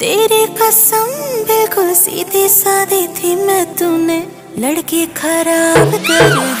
तेरी कसम बिल्कुल सीधी सादी थी मैं तूने लड़की खराब कर।